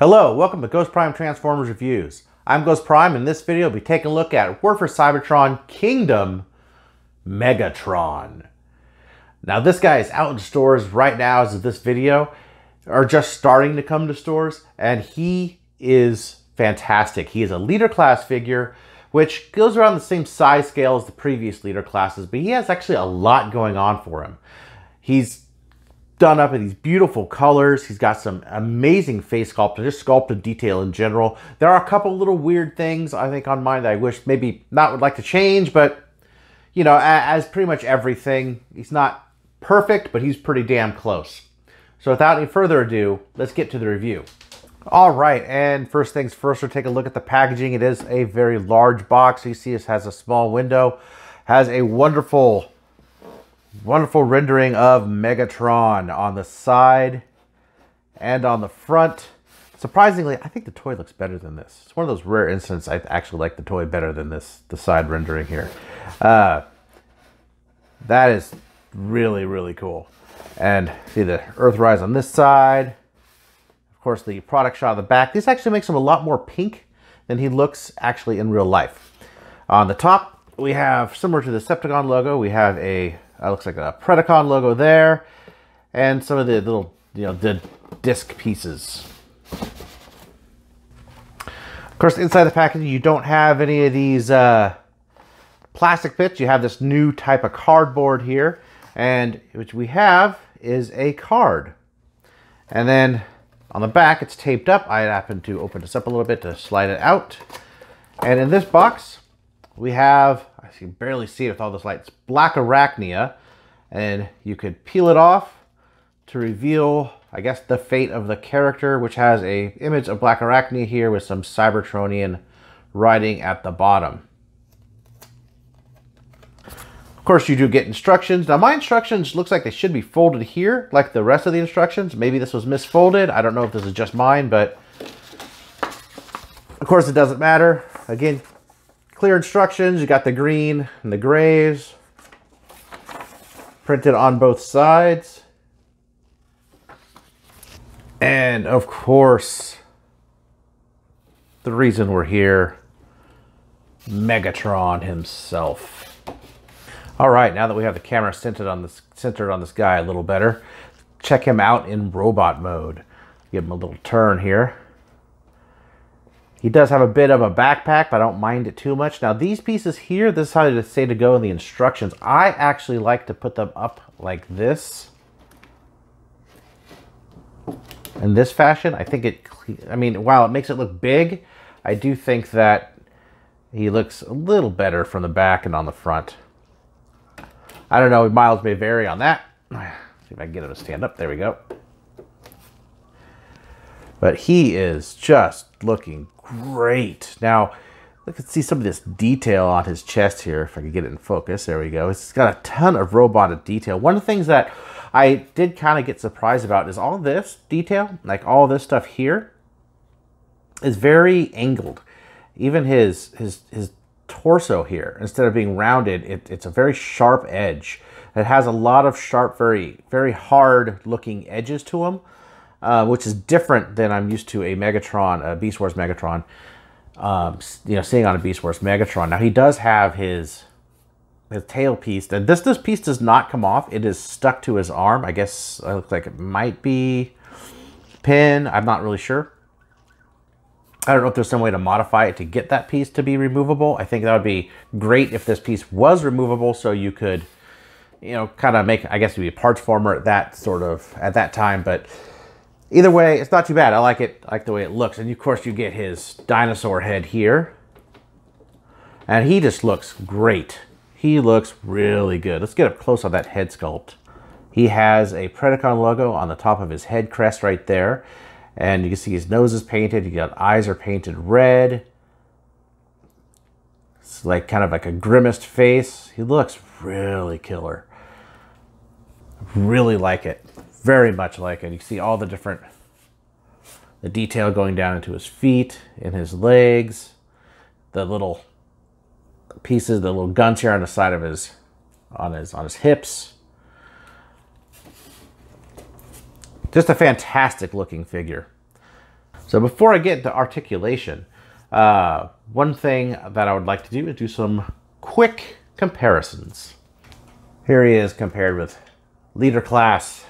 Hello, welcome to Ghost Prime Transformers Reviews. I'm Ghost Prime, and in this video we'll be taking a look at War for Cybertron Kingdom Megatron. Now this guy is out in stores right now as of this video, or just starting to come to stores, and he is fantastic. He is a leader class figure, which goes around the same size scale as the previous leader classes, but he has actually a lot going on for him. He's done up in these beautiful colors. He's got some amazing face sculpt just sculpted detail in general. There are a couple little weird things I think on mine that I wish maybe not would like to change, but you know, as pretty much everything, he's not perfect, but he's pretty damn close. So without any further ado, let's get to the review. All right, and first things first, we'll take a look at the packaging. It is a very large box. You see this has a small window, has a wonderful Wonderful rendering of Megatron on the side and on the front. Surprisingly, I think the toy looks better than this. It's one of those rare instances I actually like the toy better than this, the side rendering here. Uh, that is really, really cool. And see the Earthrise on this side. Of course, the product shot on the back. This actually makes him a lot more pink than he looks actually in real life. On the top, we have, similar to the Decepticon logo, we have a that looks like a Predacon logo there. And some of the little, you know, the disc pieces. Of course, inside the package, you don't have any of these uh, plastic bits. You have this new type of cardboard here. And which we have is a card. And then on the back, it's taped up. I happen to open this up a little bit to slide it out. And in this box, we have you can barely see it with all this light. It's Blackarachnia, and you could peel it off to reveal, I guess, the fate of the character, which has a image of Blackarachnia here with some Cybertronian writing at the bottom. Of course, you do get instructions. Now, my instructions looks like they should be folded here, like the rest of the instructions. Maybe this was misfolded. I don't know if this is just mine, but of course, it doesn't matter. Again, Clear instructions. You got the green and the grays printed on both sides. And of course, the reason we're here, Megatron himself. All right, now that we have the camera centered on this centered on this guy a little better, check him out in robot mode. Give him a little turn here. He does have a bit of a backpack, but I don't mind it too much. Now, these pieces here, this is how they say to go in the instructions. I actually like to put them up like this. In this fashion, I think it, I mean, while it makes it look big, I do think that he looks a little better from the back and on the front. I don't know, miles may vary on that. See if I can get him to stand up. There we go. But he is just looking great. Now, look at see some of this detail on his chest here. If I could get it in focus, there we go. It's got a ton of robotic detail. One of the things that I did kind of get surprised about is all this detail, like all this stuff here, is very angled. Even his his his torso here, instead of being rounded, it, it's a very sharp edge. It has a lot of sharp, very very hard looking edges to him uh, which is different than I'm used to a Megatron, a Beast Wars Megatron. Um, you know, seeing on a Beast Wars Megatron. Now he does have his his tail piece. And this this piece does not come off. It is stuck to his arm. I guess it looks like it might be pin. I'm not really sure. I don't know if there's some way to modify it to get that piece to be removable. I think that would be great if this piece was removable so you could, you know, kind of make, I guess, it would be a parts former at that sort of, at that time. But Either way, it's not too bad. I like it, I like the way it looks. And of course you get his dinosaur head here. And he just looks great. He looks really good. Let's get up close on that head sculpt. He has a Predacon logo on the top of his head crest right there. And you can see his nose is painted. You got eyes are painted red. It's like kind of like a grimaced face. He looks really killer. Really like it very much like it. You see all the different, the detail going down into his feet, in his legs, the little pieces, the little guns here on the side of his, on his, on his hips. Just a fantastic looking figure. So before I get to articulation, uh, one thing that I would like to do is do some quick comparisons. Here he is compared with leader class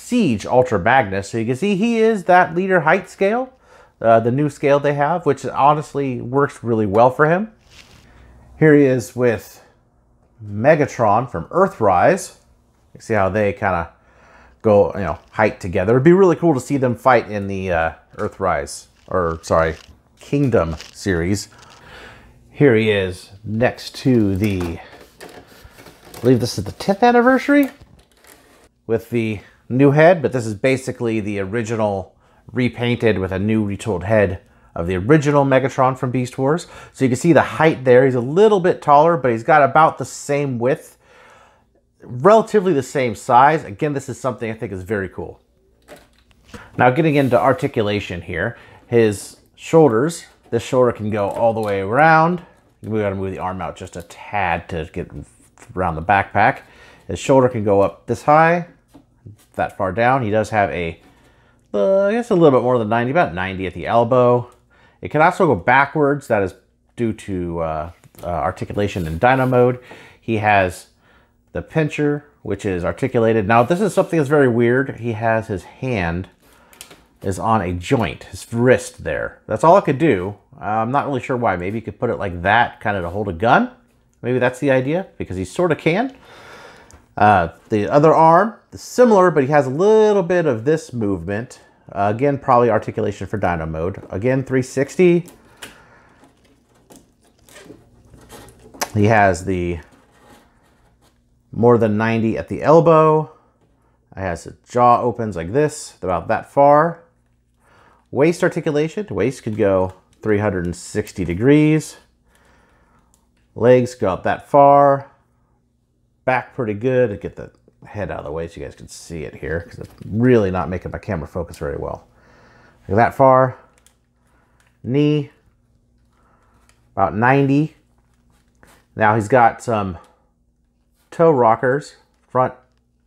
Siege Ultra Magnus. So you can see he is that leader height scale, uh, the new scale they have, which honestly works really well for him. Here he is with Megatron from Earthrise. You see how they kind of go, you know, height together. It'd be really cool to see them fight in the uh, Earthrise, or sorry, Kingdom series. Here he is next to the, I believe this is the 10th anniversary with the new head, but this is basically the original repainted with a new retooled head of the original Megatron from Beast Wars. So you can see the height there. He's a little bit taller, but he's got about the same width, relatively the same size. Again, this is something I think is very cool. Now getting into articulation here, his shoulders, this shoulder can go all the way around. We gotta move the arm out just a tad to get around the backpack. His shoulder can go up this high, that far down. He does have a, uh, I guess a little bit more than 90, about 90 at the elbow. It can also go backwards. That is due to uh, uh, articulation in dino mode. He has the pincher, which is articulated. Now, this is something that's very weird. He has his hand is on a joint, his wrist there. That's all it could do. I'm not really sure why. Maybe you could put it like that, kind of to hold a gun. Maybe that's the idea, because he sort of can. Uh, the other arm similar, but he has a little bit of this movement. Uh, again, probably articulation for dino mode. Again, 360. He has the more than 90 at the elbow. He has a jaw opens like this, about that far. Waist articulation, waist could go 360 degrees. Legs go up that far. Back pretty good. To get the head out of the way so you guys can see it here because it's really not making my camera focus very well. Look that far. Knee, about 90. Now he's got some toe rockers, front,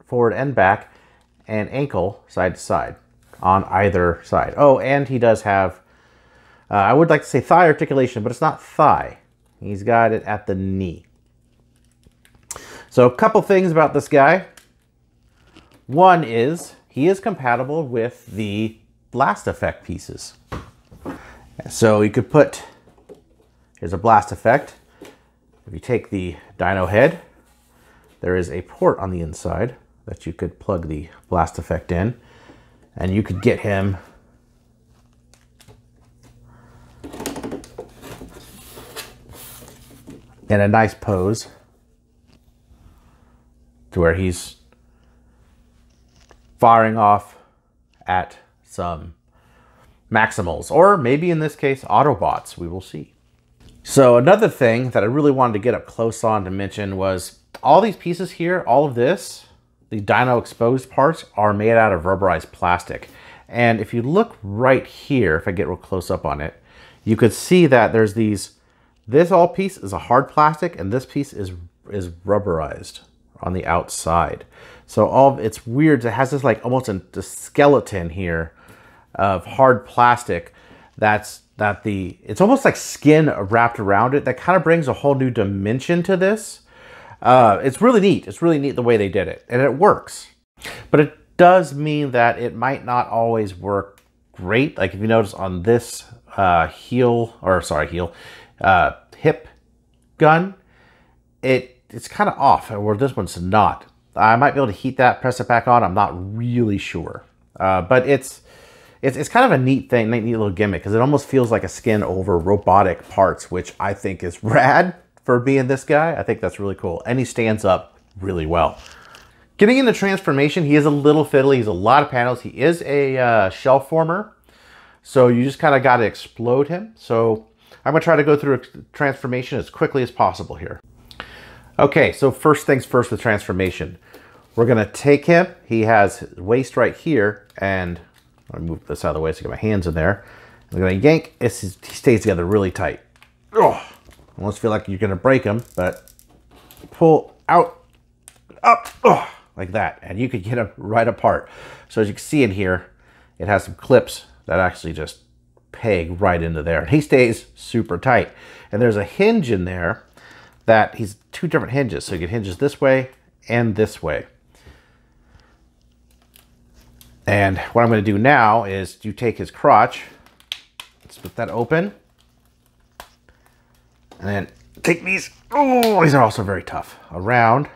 forward, and back, and ankle side to side on either side. Oh, and he does have, uh, I would like to say thigh articulation, but it's not thigh. He's got it at the knee. So a couple things about this guy. One is he is compatible with the blast effect pieces. So you could put, here's a blast effect. If you take the dino head, there is a port on the inside that you could plug the blast effect in and you could get him in a nice pose to where he's firing off at some Maximals, or maybe in this case, Autobots. We will see. So another thing that I really wanted to get up close on to mention was all these pieces here, all of this, the dino exposed parts are made out of rubberized plastic. And if you look right here, if I get real close up on it, you could see that there's these, this all piece is a hard plastic and this piece is, is rubberized on the outside. So all of, it's weird. It has this like almost a, a skeleton here of hard plastic that's that the it's almost like skin wrapped around it that kind of brings a whole new dimension to this uh, it's really neat. It's really neat the way they did it, and it works. But it does mean that it might not always work great. Like if you notice on this uh, heel, or sorry, heel, uh, hip gun, it it's kind of off, where this one's not. I might be able to heat that, press it back on. I'm not really sure, uh, but it's it's, it's kind of a neat thing, neat little gimmick because it almost feels like a skin over robotic parts, which I think is rad for being this guy. I think that's really cool. And he stands up really well. Getting into transformation, he is a little fiddly. He's a lot of panels. He is a uh, shell former. So you just kind of got to explode him. So I'm going to try to go through a transformation as quickly as possible here. Okay, so first things first with transformation. We're going to take him. He has waist right here. And to move this out of the way so I get my hands in there. I'm to yank. It's, he stays together really tight. Oh, almost feel like you're gonna break them, but pull out, up, oh, like that, and you could get him right apart. So as you can see in here, it has some clips that actually just peg right into there. He stays super tight. And there's a hinge in there that he's two different hinges. So you get hinges this way and this way. And what I'm going to do now is you take his crotch, split that open, and then take these, oh, these are also very tough, around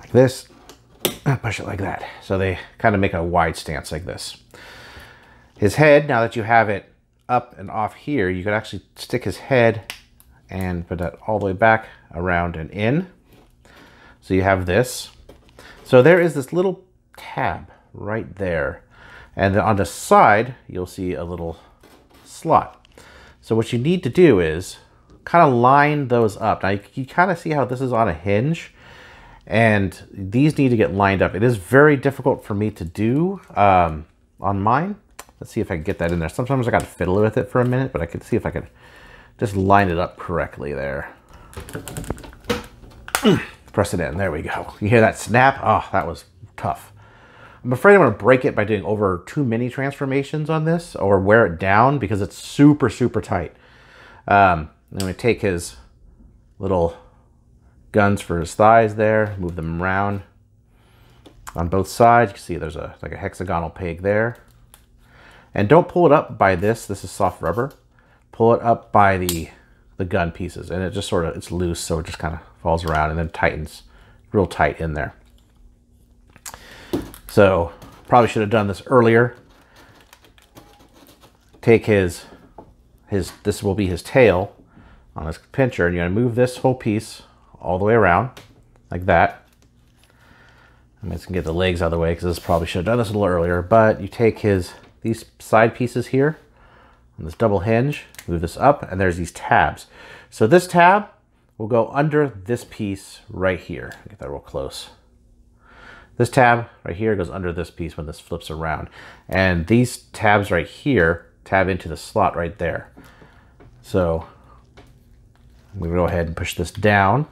like this, push it like that. So they kind of make a wide stance like this. His head, now that you have it up and off here, you could actually stick his head and put that all the way back around and in. So you have this. So there is this little tab right there. And on the side, you'll see a little slot. So what you need to do is kind of line those up. Now you, you kind of see how this is on a hinge and these need to get lined up. It is very difficult for me to do um, on mine. Let's see if I can get that in there. Sometimes I got to fiddle with it for a minute, but I can see if I could just line it up correctly there. Press it in. There we go. You hear that snap? Oh, that was tough. I'm afraid I'm going to break it by doing over too many transformations on this or wear it down because it's super, super tight. Um, I'm going to take his little guns for his thighs there, move them around on both sides. You can see there's a like a hexagonal peg there. And don't pull it up by this. This is soft rubber. Pull it up by the the gun pieces and it just sort of it's loose so it just kind of falls around and then tightens real tight in there. So probably should have done this earlier. Take his his this will be his tail on his pincher and you're gonna move this whole piece all the way around like that. I'm just gonna get the legs out of the way because this probably should have done this a little earlier, but you take his these side pieces here on this double hinge, move this up, and there's these tabs. So this tab will go under this piece right here. Get that real close. This tab right here goes under this piece when this flips around. And these tabs right here tab into the slot right there. So gonna go ahead and push this down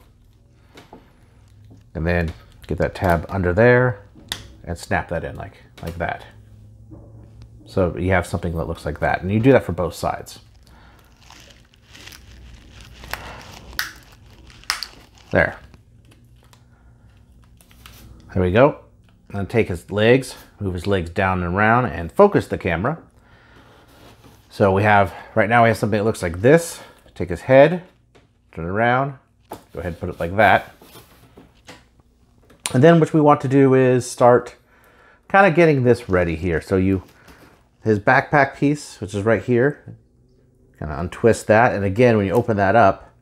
and then get that tab under there and snap that in like, like that. So you have something that looks like that. And you do that for both sides. There. There we go. And take his legs, move his legs down and around and focus the camera. So we have, right now we have something that looks like this. Take his head, turn it around, go ahead and put it like that. And then what we want to do is start kind of getting this ready here. So you, his backpack piece, which is right here, kind of untwist that. And again, when you open that up,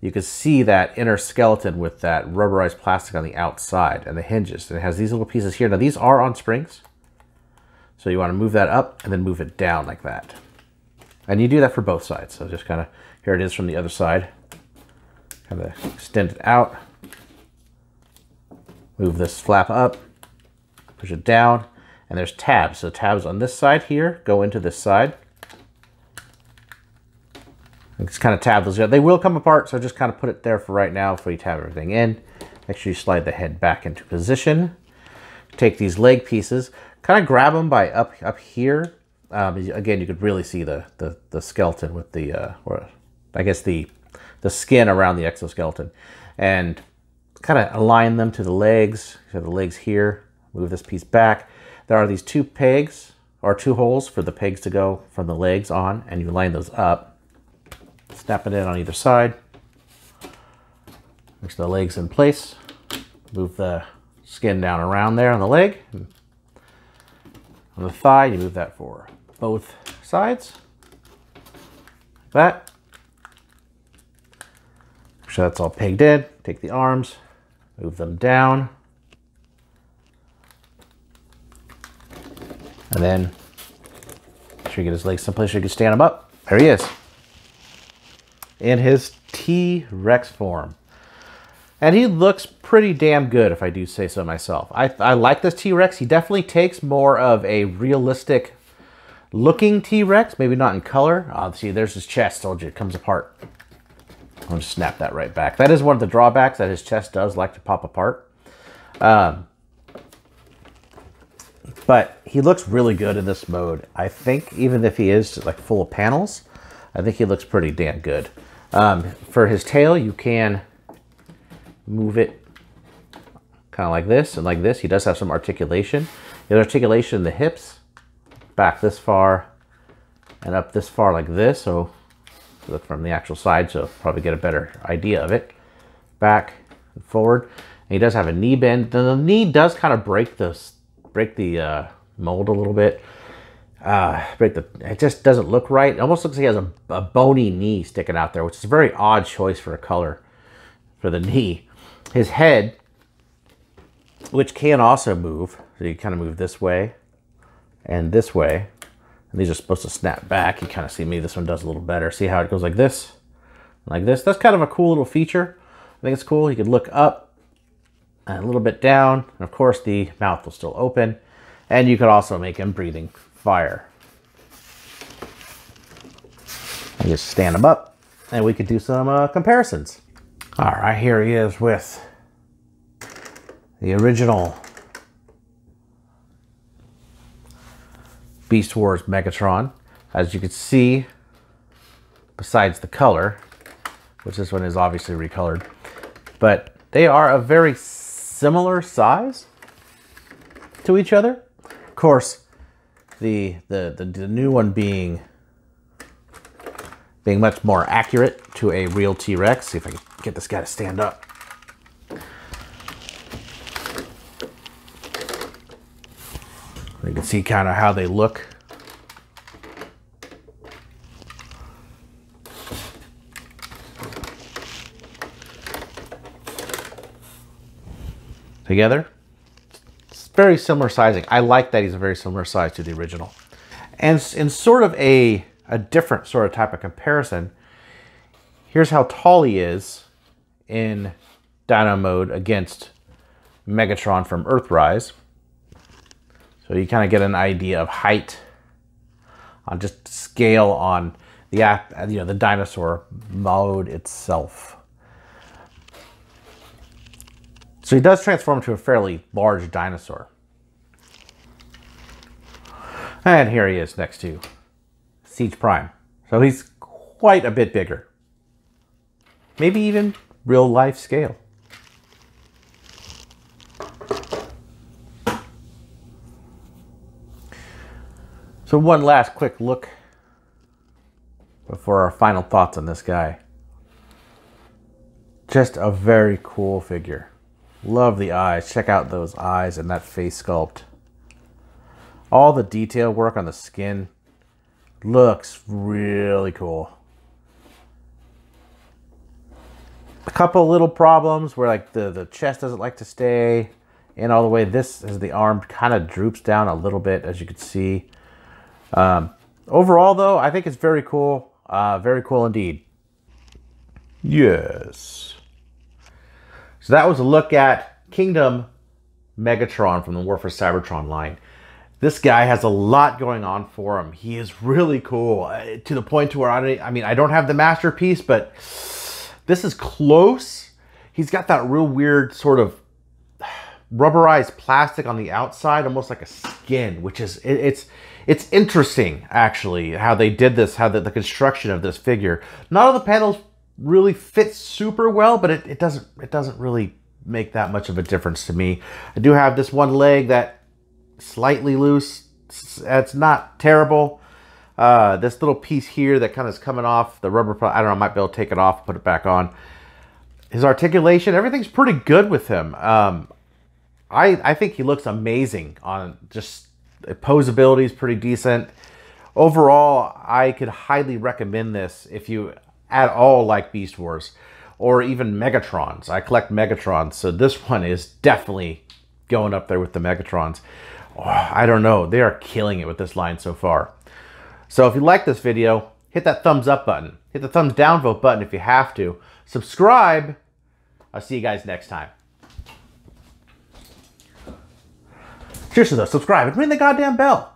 you can see that inner skeleton with that rubberized plastic on the outside and the hinges. And it has these little pieces here. Now these are on springs. So you want to move that up and then move it down like that. And you do that for both sides. So just kind of, here it is from the other side. Kind of extend it out. Move this flap up, push it down, and there's tabs. So tabs on this side here go into this side. Just kind of tab those. out. They will come apart, so just kind of put it there for right now before you tab everything in. Make sure you slide the head back into position. Take these leg pieces, kind of grab them by up up here. Um, again, you could really see the the, the skeleton with the, uh, or I guess the the skin around the exoskeleton, and kind of align them to the legs. So the legs here, move this piece back. There are these two pegs or two holes for the pegs to go from the legs on and you line those up. Snap it in on either side. Make the legs in place. Move the skin down around there on the leg. On the thigh, you move that for both sides. Like that. Make sure that's all pegged in. Take the arms, Move them down. And then make sure you get his legs someplace so you can stand him up. There he is. In his T-Rex form. And he looks pretty damn good, if I do say so myself. I, I like this T-Rex. He definitely takes more of a realistic looking T-Rex. Maybe not in color. Oh, see, there's his chest. Told you, it comes apart. I'm gonna snap that right back. That is one of the drawbacks that his chest does like to pop apart. Um, But he looks really good in this mode. I think even if he is like full of panels, I think he looks pretty damn good. Um, for his tail, you can move it kind of like this and like this. He does have some articulation. The articulation in the hips, back this far and up this far like this. So look from the actual side, so probably get a better idea of it. Back and forward. And he does have a knee bend. The knee does kind of break the break the uh, mold a little bit. Uh, break the. It just doesn't look right. It almost looks like he has a, a bony knee sticking out there, which is a very odd choice for a color for the knee. His head, which can also move, so you kind of move this way and this way. And these are supposed to snap back. You kind of see me, this one does a little better. See how it goes like this, like this. That's kind of a cool little feature. I think it's cool. You could look up a little bit down. And of course, the mouth will still open. And you could also make him breathing fire. And just stand him up and we could do some uh, comparisons. All right, here he is with the original Beast Wars Megatron. As you can see, besides the color, which this one is obviously recolored, but they are a very similar size to each other. Of course, the, the, the, the new one being being much more accurate to a real T-Rex. See if I can get this guy to stand up. You can see kind of how they look. Together. It's very similar sizing. I like that he's a very similar size to the original. And in sort of a, a different sort of type of comparison, here's how tall he is in Dino mode against Megatron from Earthrise. So you kind of get an idea of height on just scale on the app, you know, the dinosaur mode itself. So he does transform into a fairly large dinosaur. And here he is next to Siege Prime. So he's quite a bit bigger. Maybe even real life scale. So one last quick look before our final thoughts on this guy. Just a very cool figure. Love the eyes. Check out those eyes and that face sculpt. All the detail work on the skin looks really cool. A couple little problems where like the, the chest doesn't like to stay in all the way. This is the arm kind of droops down a little bit as you can see. Um, overall, though, I think it's very cool. Uh, very cool indeed. Yes. So that was a look at Kingdom Megatron from the War for Cybertron line. This guy has a lot going on for him. He is really cool uh, to the point to where I, I mean, I don't have the masterpiece, but this is close. He's got that real weird sort of rubberized plastic on the outside, almost like a skin, which is, it, it's, it's interesting, actually, how they did this, how the, the construction of this figure. Not all the panels really fits super well, but it, it doesn't it doesn't really make that much of a difference to me. I do have this one leg that slightly loose. It's, not terrible. Uh, this little piece here that kind of is coming off the rubber, I don't know, I might be able to take it off, put it back on. His articulation, everything's pretty good with him. Um, I, I think he looks amazing on just posability is pretty decent. Overall, I could highly recommend this if you at all like Beast Wars or even Megatrons. I collect Megatrons, so this one is definitely going up there with the Megatrons. Oh, I don't know. They are killing it with this line so far. So if you like this video, hit that thumbs up button. Hit the thumbs down vote button if you have to. Subscribe. I'll see you guys next time. Seriously though, subscribe and ring the goddamn bell.